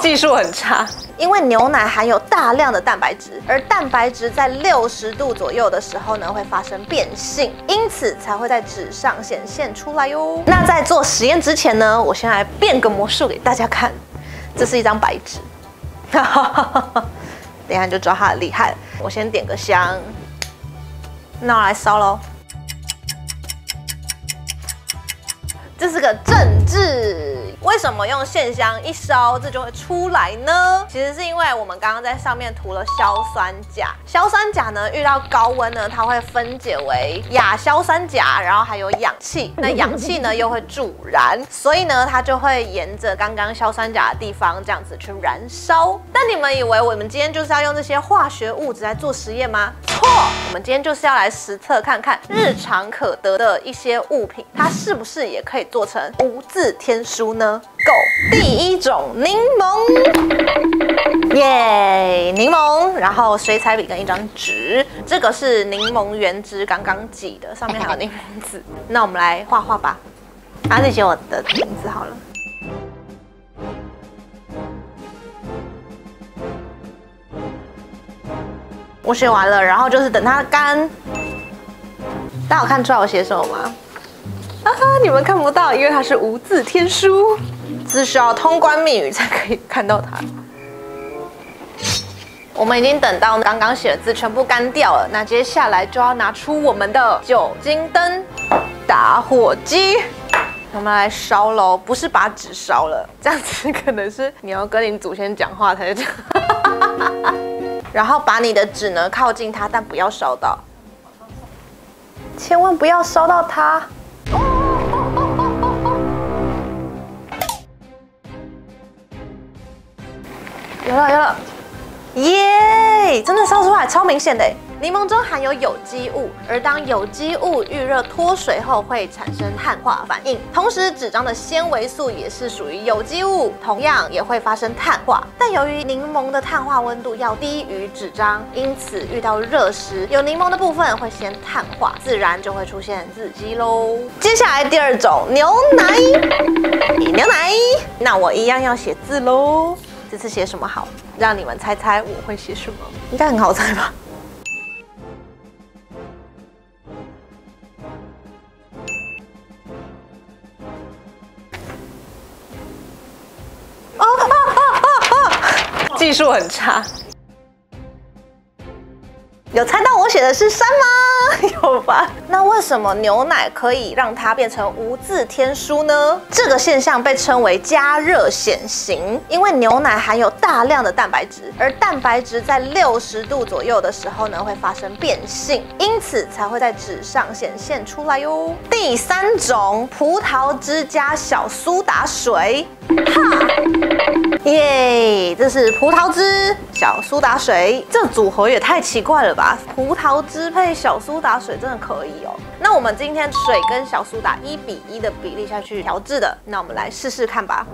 技术很差。因为牛奶含有大量的蛋白质，而蛋白质在六十度左右的时候呢，会发生变性，因此才会在纸上显现出来哟。那在做实验之前呢，我先来变个魔术给大家看。这是一张白纸，等下就知道它的厉害了。我先点个香，那我来烧喽。这是个政治。为什么用线香一烧，这就会出来呢？其实是因为我们刚刚在上面涂了硝酸钾，硝酸钾呢遇到高温呢，它会分解为亚硝酸钾，然后还有氧气，那氧气呢又会助燃，所以呢它就会沿着刚刚硝酸钾的地方这样子去燃烧。但你们以为我们今天就是要用这些化学物质来做实验吗？错，我们今天就是要来实测看看日常可得的一些物品，它是不是也可以做成无字天书呢？Go，第一种柠檬，耶，柠檬，然后水彩笔跟一张纸，这个是柠檬原汁刚刚挤的，上面还有柠檬籽。那我们来画画吧，啊，你写我的名字好了。我写完了，然后就是等它干。大家有看出来我写什么吗？你们看不到，因为它是无字天书。只需要通关密语才可以看到它。我们已经等到刚刚写的字全部干掉了，那接下来就要拿出我们的酒精灯、打火机，我们来烧喽！不是把纸烧了，这样子可能是你要跟你祖先讲话才这样。然后把你的纸呢靠近它，但不要烧到，千万不要烧到它。有了有了，耶！真的烧出来，超明显的。柠檬中含有有机物，而当有机物遇热脱水后，会产生碳化反应。同时，纸张的纤维素也是属于有机物，同样也会发生碳化。但由于柠檬的碳化温度要低于纸张，因此遇到热时，有柠檬的部分会先碳化，自然就会出现字迹喽。接下来第二种牛奶，牛奶，那我一样要写字喽。这次写什么好？让你们猜猜我会写什么？应该很好猜吧？哦哦哦哦哦！技术很差。有猜到我写的是山吗？有吧？那为什么牛奶可以让它变成无字天书呢？这个现象被称为加热显形，因为牛奶含有大量的蛋白质，而蛋白质在六十度左右的时候呢，会发生变性，因此才会在纸上显现出来哟。第三种，葡萄汁加小苏打水。哈，耶！这是葡萄汁、小苏打水，这组合也太奇怪了吧？葡萄汁配小苏打水真的可以哦。那我们今天水跟小苏打一比一的比例下去调制的，那我们来试试看吧。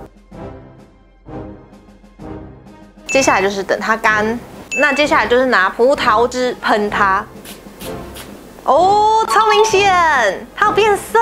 接下来就是等它干，那接下来就是拿葡萄汁喷它。哦，超明显，它有变色，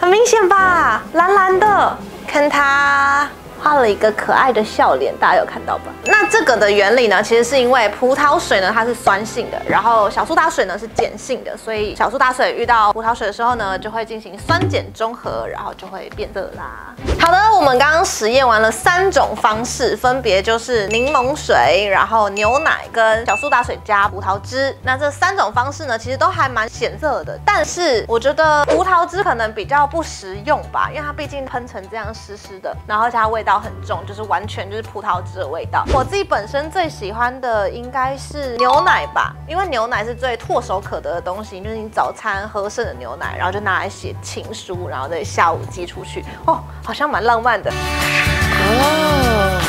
很明显吧？蓝蓝的。看它。画了一个可爱的笑脸，大家有看到吧？那这个的原理呢，其实是因为葡萄水呢它是酸性的，然后小苏打水呢是碱性的，所以小苏打水遇到葡萄水的时候呢，就会进行酸碱中和，然后就会变色啦。好的，我们刚刚实验完了三种方式，分别就是柠檬水、然后牛奶跟小苏打水加葡萄汁。那这三种方式呢，其实都还蛮显色的，但是我觉得葡萄汁可能比较不实用吧，因为它毕竟喷成这样湿湿的，然后加味道很重，就是完全就是葡萄汁的味道。我自己本身最喜欢的应该是牛奶吧，因为牛奶是最唾手可得的东西，就是你早餐喝剩的牛奶，然后就拿来写情书，然后在下午寄出去，哦，好像蛮浪漫的。哦。